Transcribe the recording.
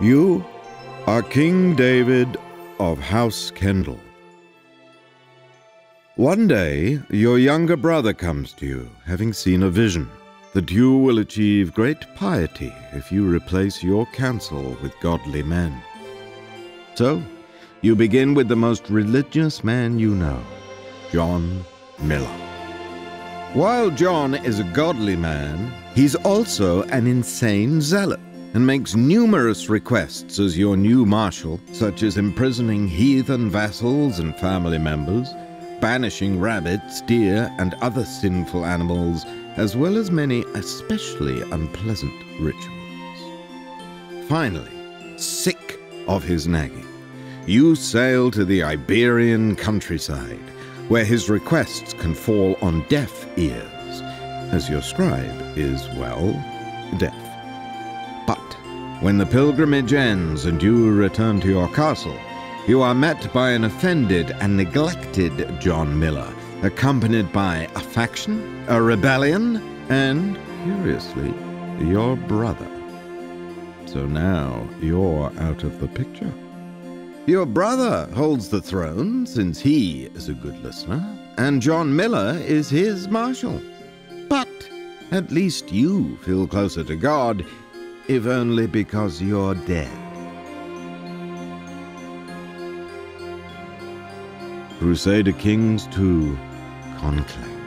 You are King David of House Kendall. One day, your younger brother comes to you, having seen a vision that you will achieve great piety if you replace your council with godly men. So, you begin with the most religious man you know, John Miller. While John is a godly man, he's also an insane zealot and makes numerous requests as your new marshal, such as imprisoning heathen vassals and family members, banishing rabbits, deer, and other sinful animals, as well as many especially unpleasant rituals. Finally, sick of his nagging, you sail to the Iberian countryside, where his requests can fall on deaf ears, as your scribe is, well, deaf. When the pilgrimage ends and you return to your castle, you are met by an offended and neglected John Miller, accompanied by a faction, a rebellion, and, curiously, your brother. So now you're out of the picture. Your brother holds the throne, since he is a good listener, and John Miller is his marshal. But at least you feel closer to God, if only because you're dead. Crusader Kings 2 Conclave.